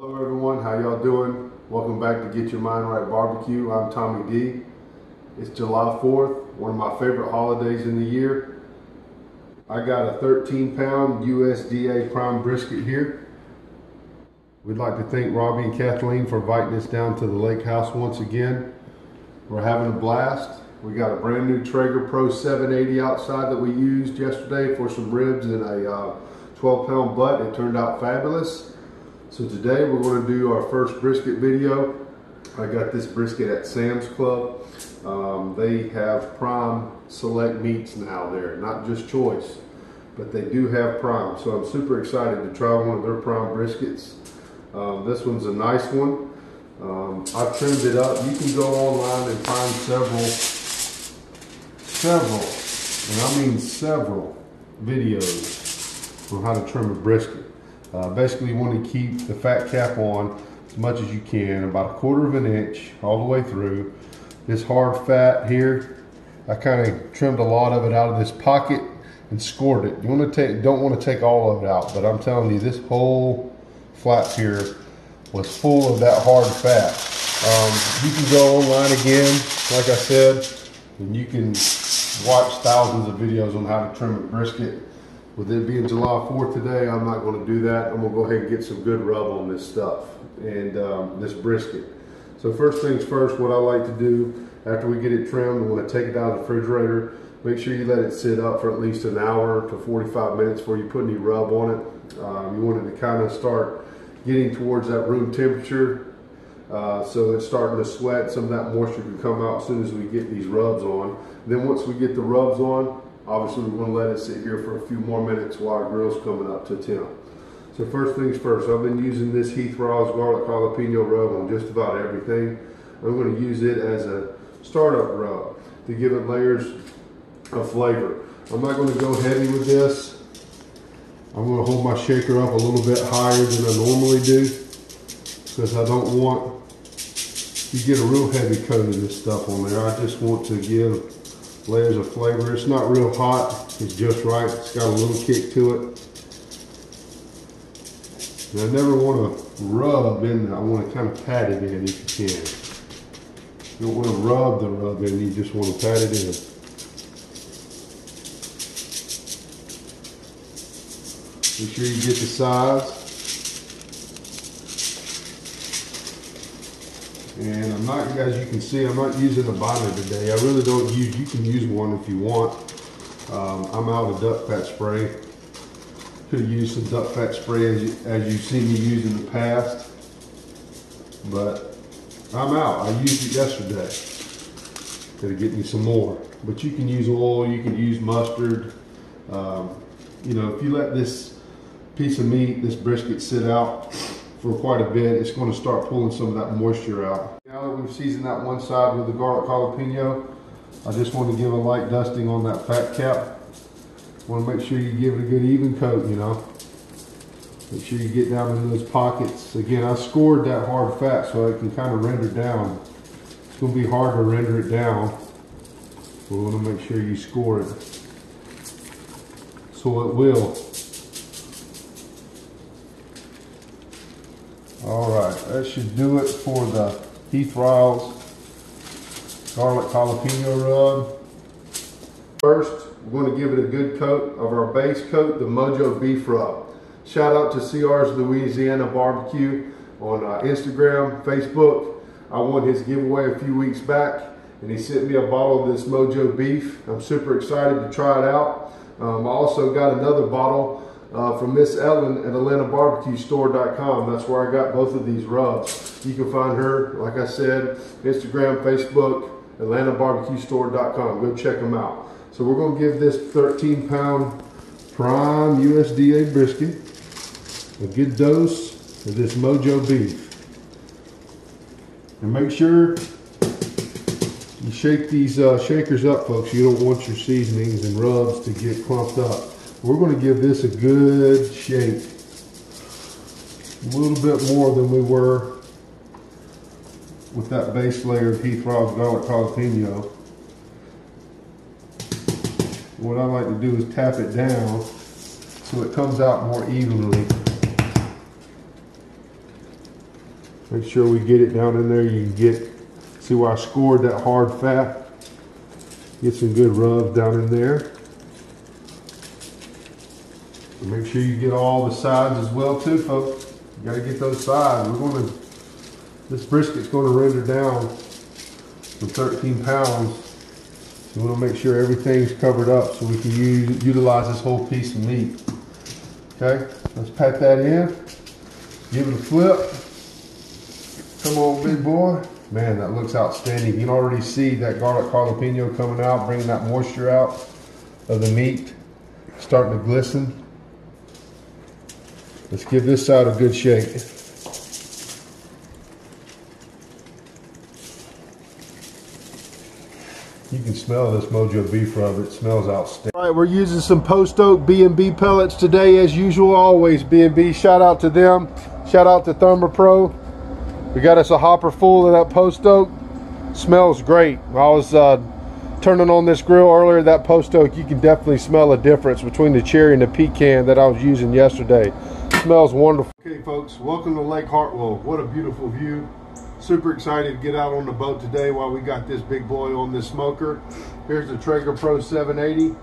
Hello everyone, how y'all doing? Welcome back to Get Your Mind Right Barbecue. I'm Tommy D. It's July 4th, one of my favorite holidays in the year. I got a 13 pound USDA prime brisket here. We'd like to thank Robbie and Kathleen for inviting us down to the lake house once again. We're having a blast. We got a brand new Traeger Pro 780 outside that we used yesterday for some ribs and a uh, 12 pound butt. It turned out fabulous. So today we're going to do our first brisket video. I got this brisket at Sam's Club. Um, they have prime select meats now there, not just choice, but they do have prime. So I'm super excited to try one of their prime briskets. Um, this one's a nice one. Um, I've trimmed it up. You can go online and find several, several, and I mean several videos on how to trim a brisket. Uh, basically, you want to keep the fat cap on as much as you can, about a quarter of an inch all the way through. This hard fat here, I kind of trimmed a lot of it out of this pocket and scored it. You want to take, don't want to take all of it out, but I'm telling you, this whole flap here was full of that hard fat. Um, you can go online again, like I said, and you can watch thousands of videos on how to trim a brisket. With it being July 4th today, I'm not going to do that. I'm going to go ahead and get some good rub on this stuff and um, this brisket. So first things first, what I like to do after we get it trimmed, want to take it out of the refrigerator. Make sure you let it sit up for at least an hour to 45 minutes before you put any rub on it. Um, you want it to kind of start getting towards that room temperature. Uh, so it's starting to sweat. Some of that moisture can come out as soon as we get these rubs on. Then once we get the rubs on, obviously we're going to let it sit here for a few more minutes while our grill's coming up to temp. So first things first, I've been using this Heath Riles garlic jalapeno rub on just about everything. I'm going to use it as a startup rub to give it layers of flavor. I'm not going to go heavy with this. I'm going to hold my shaker up a little bit higher than I normally do because I don't want you get a real heavy coat of this stuff on there. I just want to give layers of flavor. It's not real hot. It's just right. It's got a little kick to it. And I never want to rub in. I want to kind of pat it in if you can. You don't want to rub the rub in. You just want to pat it in. Make sure you get the size. And I'm not, as you can see, I'm not using a binder today. I really don't use, you can use one if you want. Um, I'm out of duck fat spray. Could use some duck fat spray as, you, as you've seen me use in the past. But I'm out. I used it yesterday. Gotta get me some more. But you can use oil, you can use mustard. Um, you know, if you let this piece of meat, this brisket sit out for quite a bit, it's going to start pulling some of that moisture out. Now that we've seasoned that one side with the garlic jalapeno, I just want to give a light dusting on that fat cap. Want to make sure you give it a good even coat, you know. Make sure you get down into those pockets. Again, I scored that hard fat so I can kind of render down. It's going to be hard to render it down. We want to make sure you score it. So it will. All right, that should do it for the Heath Riles garlic jalapeno rub. First, we're going to give it a good coat of our base coat, the Mojo Beef Rub. Shout out to CR's Louisiana Barbecue on uh, Instagram, Facebook. I won his giveaway a few weeks back and he sent me a bottle of this Mojo Beef. I'm super excited to try it out. Um, I also got another bottle uh, from Miss Ellen at AtlantaBarbecueStore.com. That's where I got both of these rubs. You can find her, like I said, Instagram, Facebook, AtlantaBarbecueStore.com. Go check them out. So we're going to give this 13 pound prime USDA brisket a good dose of this Mojo beef. And make sure you shake these uh, shakers up, folks. You don't want your seasonings and rubs to get clumped up. We're going to give this a good shake. A little bit more than we were with that base layer of Heath Riles garlic jalapeno. What I like to do is tap it down so it comes out more evenly. Make sure we get it down in there. You can get, see where I scored that hard fat. Get some good rub down in there. Make sure you get all the sides as well too, folks. You gotta get those sides. We're gonna, this brisket's gonna render down from 13 pounds. So we wanna make sure everything's covered up so we can use, utilize this whole piece of meat. Okay, let's pat that in. Give it a flip. Come on, big boy. Man, that looks outstanding. You can already see that garlic jalapeno coming out, bringing that moisture out of the meat, starting to glisten. Let's give this side a good shake. You can smell this Mojo beef rub. It smells outstanding. All right, we're using some Post Oak B&B pellets today as usual. Always B&B. Shout out to them. Shout out to ThermoPro. We got us a hopper full of that Post Oak. Smells great. I was uh, turning on this grill earlier, that Post Oak, you can definitely smell a difference between the cherry and the pecan that I was using yesterday. Smells wonderful. Okay folks, welcome to Lake Hartwell. What a beautiful view. Super excited to get out on the boat today while we got this big boy on this smoker. Here's the Traeger Pro 780.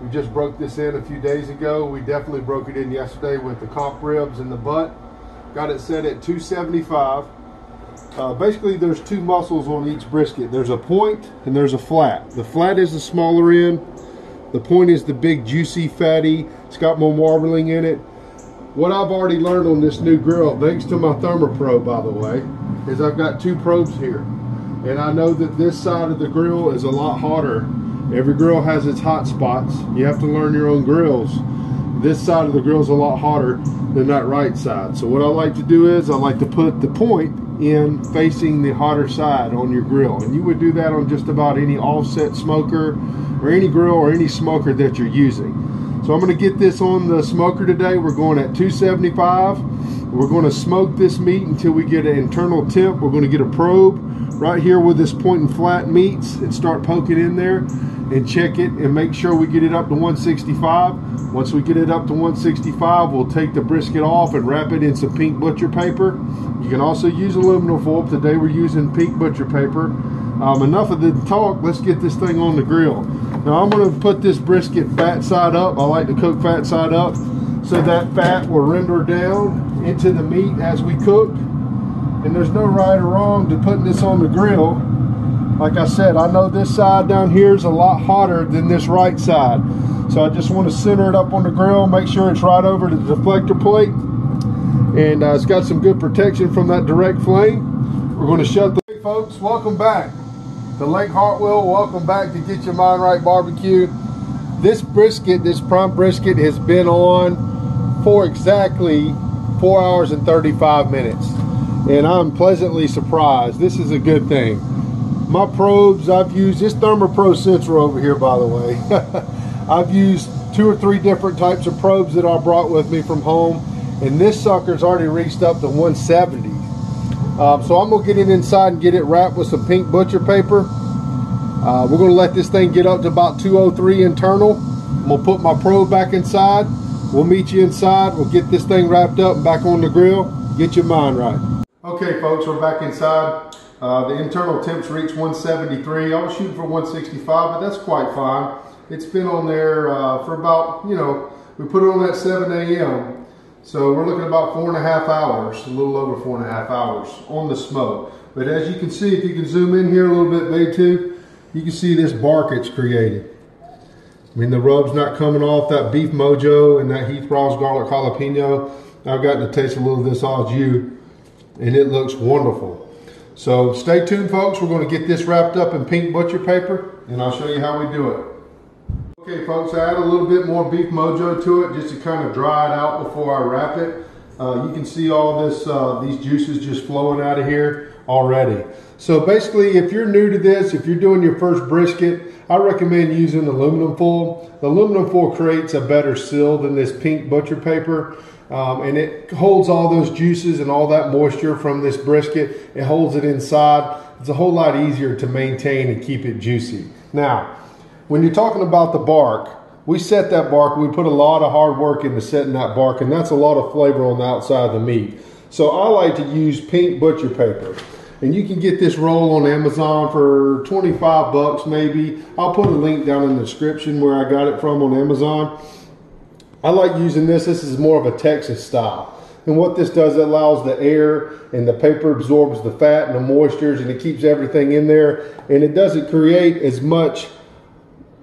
We just broke this in a few days ago. We definitely broke it in yesterday with the comp ribs and the butt. Got it set at 275. Uh, basically, there's two muscles on each brisket. There's a point and there's a flat. The flat is the smaller end. The point is the big, juicy, fatty. It's got more marbling in it. What I've already learned on this new grill, thanks to my ThermoPro, by the way, is I've got two probes here. And I know that this side of the grill is a lot hotter. Every grill has its hot spots. You have to learn your own grills. This side of the grill is a lot hotter than that right side. So what I like to do is I like to put the point in facing the hotter side on your grill. And you would do that on just about any offset smoker or any grill or any smoker that you're using. So I'm gonna get this on the smoker today. We're going at 275. We're gonna smoke this meat until we get an internal temp. We're gonna get a probe right here where this point and flat meets and start poking in there and check it and make sure we get it up to 165. Once we get it up to 165, we'll take the brisket off and wrap it in some pink butcher paper. You can also use aluminum foil. Today we're using pink butcher paper. Um, enough of the talk, let's get this thing on the grill. Now I'm gonna put this brisket fat side up. I like to cook fat side up so that fat will render down into the meat as we cook. And there's no right or wrong to putting this on the grill. Like I said, I know this side down here is a lot hotter than this right side. So I just want to center it up on the grill, make sure it's right over the deflector plate. And uh, it's got some good protection from that direct flame. We're going to shut the... Hey folks, welcome back to Lake Hartwell. Welcome back to Get Your Mind Right Barbecue. This brisket, this prime brisket has been on for exactly four hours and 35 minutes. And I'm pleasantly surprised. This is a good thing my probes I've used this ThermoPro sensor over here by the way I've used two or three different types of probes that I brought with me from home and this sucker's already reached up to 170 um, so I'm gonna get it inside and get it wrapped with some pink butcher paper. Uh, we're gonna let this thing get up to about 203 internal. I'm gonna put my probe back inside. We'll meet you inside. We'll get this thing wrapped up and back on the grill. Get your mind right. Okay folks we're back inside. Uh, the internal temps reached 173. I was shooting for 165, but that's quite fine. It's been on there uh, for about, you know, we put it on at 7 a.m. So we're looking about four and a half hours, a little over four and a half hours on the smoke. But as you can see, if you can zoom in here a little bit, Bay 2, you can see this bark it's created. I mean, the rub's not coming off that beef mojo and that Heath Riles garlic jalapeno. I've gotten to taste a little of this au jus, and it looks wonderful. So stay tuned, folks. We're going to get this wrapped up in pink butcher paper, and I'll show you how we do it. Okay, folks, I add a little bit more beef mojo to it just to kind of dry it out before I wrap it. Uh, you can see all this, uh, these juices just flowing out of here already. So basically, if you're new to this, if you're doing your first brisket, I recommend using aluminum foil. The aluminum foil creates a better seal than this pink butcher paper. Um, and it holds all those juices and all that moisture from this brisket. It holds it inside. It's a whole lot easier to maintain and keep it juicy. Now, when you're talking about the bark, we set that bark, we put a lot of hard work into setting that bark, and that's a lot of flavor on the outside of the meat. So I like to use pink butcher paper. And you can get this roll on Amazon for 25 bucks maybe. I'll put a link down in the description where I got it from on Amazon. I like using this. This is more of a Texas style. And what this does, it allows the air and the paper absorbs the fat and the moistures and it keeps everything in there. And it doesn't create as much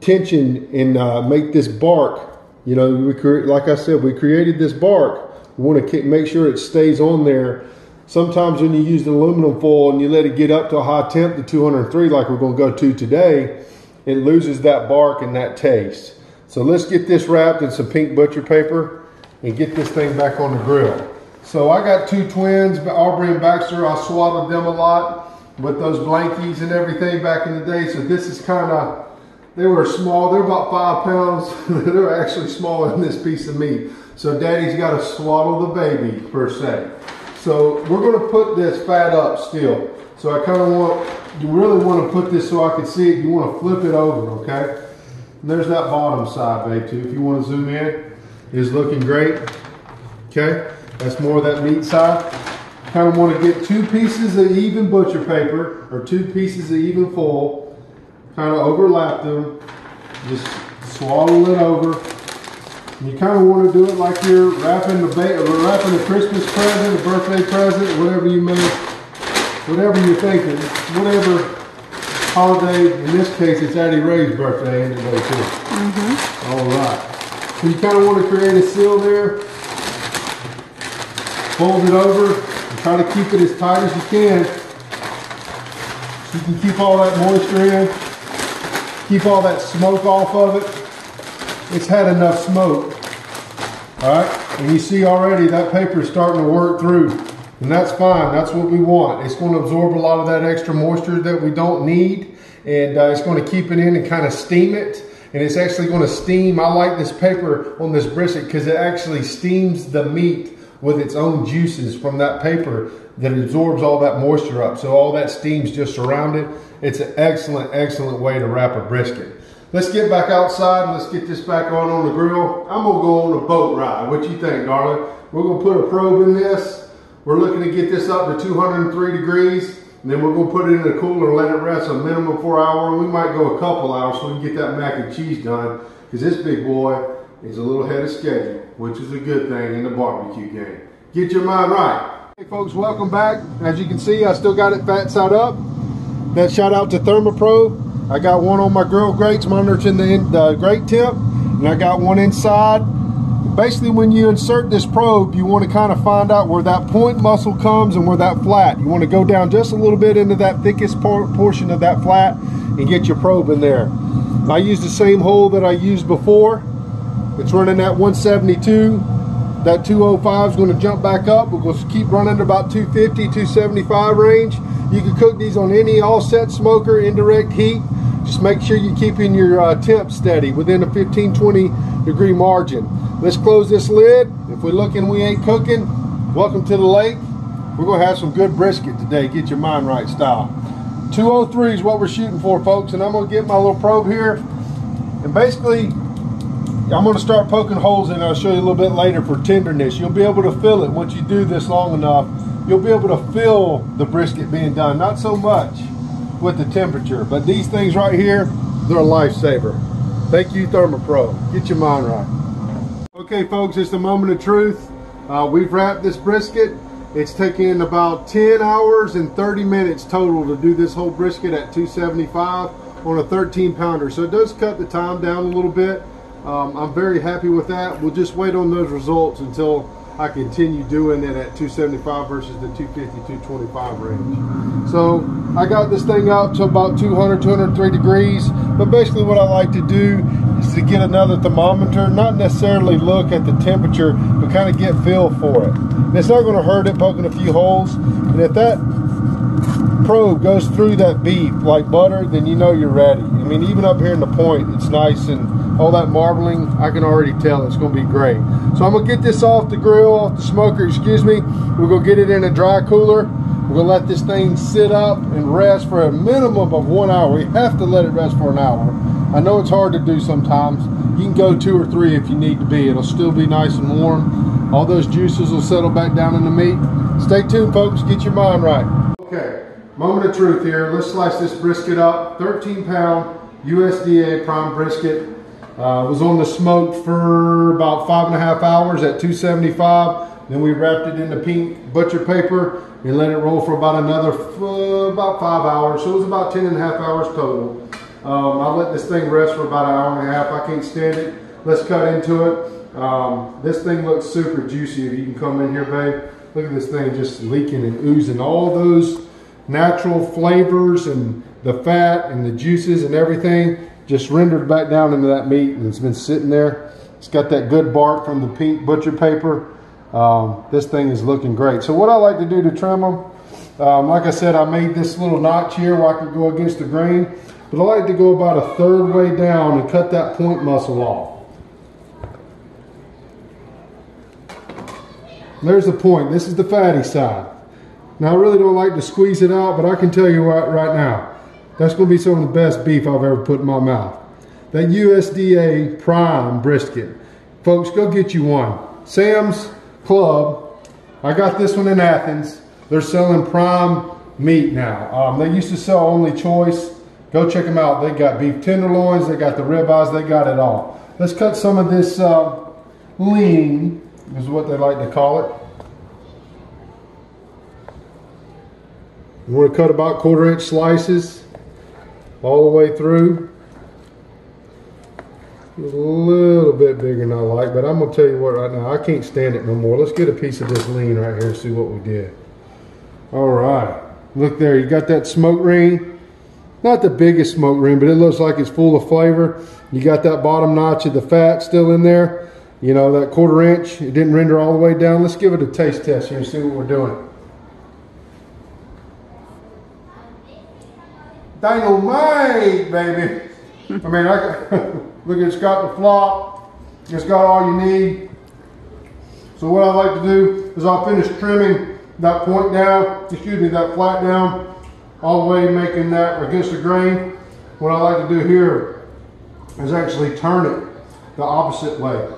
tension and uh, make this bark. You know, we create, like I said, we created this bark. We want to make sure it stays on there. Sometimes when you use the aluminum foil and you let it get up to a high temp to 203 like we're going to go to today, it loses that bark and that taste. So let's get this wrapped in some pink butcher paper and get this thing back on the grill. So I got two twins, Aubrey and Baxter. I swaddled them a lot with those blankies and everything back in the day. So this is kind of, they were small. They're about five pounds. They're actually smaller than this piece of meat. So daddy's got to swaddle the baby per se. So we're going to put this fat up still. So I kind of want, you really want to put this so I can see it. You want to flip it over, okay? And there's that bottom side, babe, too. If you want to zoom in, it's looking great. Okay, that's more of that meat side. Kind of want to get two pieces of even butcher paper or two pieces of even foil. Kind of overlap them. Just swaddle it over. And you kind of want to do it like you're wrapping a, wrapping a Christmas present, a birthday present, whatever you may, whatever you're thinking, whatever holiday. In this case, it's Addie Ray's birthday and today too. Mm -hmm. All right. So you kind of want to create a seal there. Fold it over and try to keep it as tight as you can. So you can keep all that moisture in. Keep all that smoke off of it it's had enough smoke. All right, and you see already that paper is starting to work through, and that's fine. That's what we want. It's going to absorb a lot of that extra moisture that we don't need, and uh, it's going to keep it in and kind of steam it. And it's actually going to steam. I like this paper on this brisket because it actually steams the meat with its own juices from that paper that absorbs all that moisture up. So all that steam's just around it. It's an excellent, excellent way to wrap a brisket. Let's get back outside and let's get this back on on the grill. I'm gonna go on a boat ride. What you think, darling? We're gonna put a probe in this. We're looking to get this up to 203 degrees. And then we're gonna put it in the cooler and let it rest a minimum four hour. We might go a couple hours so we can get that mac and cheese done. Because this big boy is a little ahead of schedule, which is a good thing in the barbecue game. Get your mind right. Hey folks, welcome back. As you can see, I still got it fat side up. That shout out to Thermopro. I got one on my grill grates monitoring the, the grate temp, and I got one inside. Basically, when you insert this probe, you want to kind of find out where that point muscle comes and where that flat. You want to go down just a little bit into that thickest por portion of that flat and get your probe in there. I use the same hole that I used before. It's running at 172. That 205 is going to jump back up. We're going to keep running to about 250, 275 range. You can cook these on any offset smoker, indirect heat. Just make sure you're keeping your uh, temp steady within a 15, 20 degree margin. Let's close this lid. If we're looking we ain't cooking, welcome to the lake. We're gonna have some good brisket today, get your mind right style. 203 is what we're shooting for, folks, and I'm gonna get my little probe here. And basically, I'm gonna start poking holes in it. I'll show you a little bit later for tenderness. You'll be able to feel it once you do this long enough. You'll be able to feel the brisket being done. Not so much with the temperature. But these things right here, they're a lifesaver. Thank you, Thermopro. Get your mind right. Okay, folks, it's the moment of truth. Uh, we've wrapped this brisket. It's taken about 10 hours and 30 minutes total to do this whole brisket at 275 on a 13 pounder. So it does cut the time down a little bit. Um, I'm very happy with that. We'll just wait on those results until I continue doing it at 275 versus the 250, 225 range. So I got this thing up to about 200, 203 degrees. But basically what I like to do is to get another thermometer, not necessarily look at the temperature, but kind of get feel for it. And it's not going to hurt it poking a few holes. And if that probe goes through that beef like butter, then you know you're ready. I mean, even up here in the point, it's nice and all that marbling, I can already tell it's gonna be great. So I'm gonna get this off the grill, off the smoker, excuse me. We're gonna get it in a dry cooler. We're gonna let this thing sit up and rest for a minimum of one hour. We have to let it rest for an hour. I know it's hard to do sometimes. You can go two or three if you need to be. It'll still be nice and warm. All those juices will settle back down in the meat. Stay tuned, folks. Get your mind right. Okay, moment of truth here. Let's slice this brisket up. 13 pound USDA prime brisket. Uh, was on the smoke for about five and a half hours at 275. Then we wrapped it in the pink butcher paper and let it roll for about another uh, about five hours. So it was about 10 and a half hours total. Um, I let this thing rest for about an hour and a half. I can't stand it. Let's cut into it. Um, this thing looks super juicy. If you can come in here, babe. Look at this thing just leaking and oozing all those natural flavors and the fat and the juices and everything just rendered back down into that meat and it's been sitting there. It's got that good bark from the pink butcher paper. Um, this thing is looking great. So what I like to do to trim them, um, like I said, I made this little notch here where I could go against the grain, but I like to go about a third way down and cut that point muscle off. There's the point. This is the fatty side. Now, I really don't like to squeeze it out, but I can tell you right, right now, that's going to be some of the best beef I've ever put in my mouth. That USDA prime brisket. Folks, go get you one. Sam's Club. I got this one in Athens. They're selling prime meat now. Um, they used to sell only choice. Go check them out. They got beef tenderloins. They got the ribeyes. They got it all. Let's cut some of this uh, lean, is what they like to call it. You want to cut about quarter inch slices all the way through. A little bit bigger than I like, but I'm gonna tell you what right now, I can't stand it no more. Let's get a piece of this lean right here and see what we did. All right, look there, you got that smoke ring. Not the biggest smoke ring, but it looks like it's full of flavor. You got that bottom notch of the fat still in there. You know, that quarter inch, it didn't render all the way down. Let's give it a taste test here and see what we're doing. Dynamite, baby. I mean, I look, it's got the flop. It's got all you need. So what I like to do is I'll finish trimming that point down, excuse me, that flat down, all the way making that against the grain. What I like to do here is actually turn it the opposite way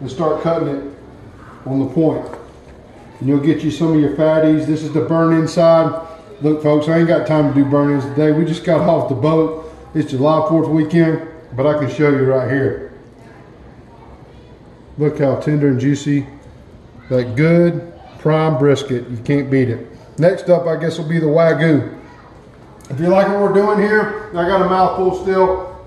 and start cutting it on the point. And you'll get you some of your fatties. This is the burn inside. Look, folks, I ain't got time to do burnt ends today. We just got off the boat. It's July 4th weekend, but I can show you right here. Look how tender and juicy. That good prime brisket. You can't beat it. Next up, I guess, will be the Wagyu. If you like what we're doing here, I got a mouthful still.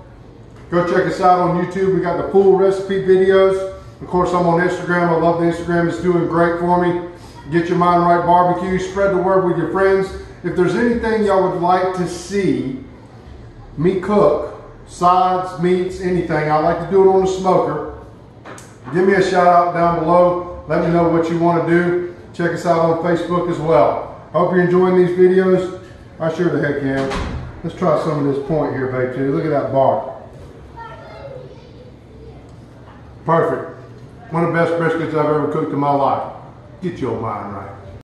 Go check us out on YouTube. We got the full recipe videos. Of course, I'm on Instagram. I love the Instagram. It's doing great for me. Get your mind right barbecue. Spread the word with your friends. If there's anything y'all would like to see me cook, sides, meats, anything, I like to do it on the smoker. Give me a shout out down below. Let me know what you want to do. Check us out on Facebook as well. Hope you're enjoying these videos. I sure the heck am. Let's try some of this point here, babe, too. Look at that bark. Perfect. One of the best briskets I've ever cooked in my life. Get your mind right.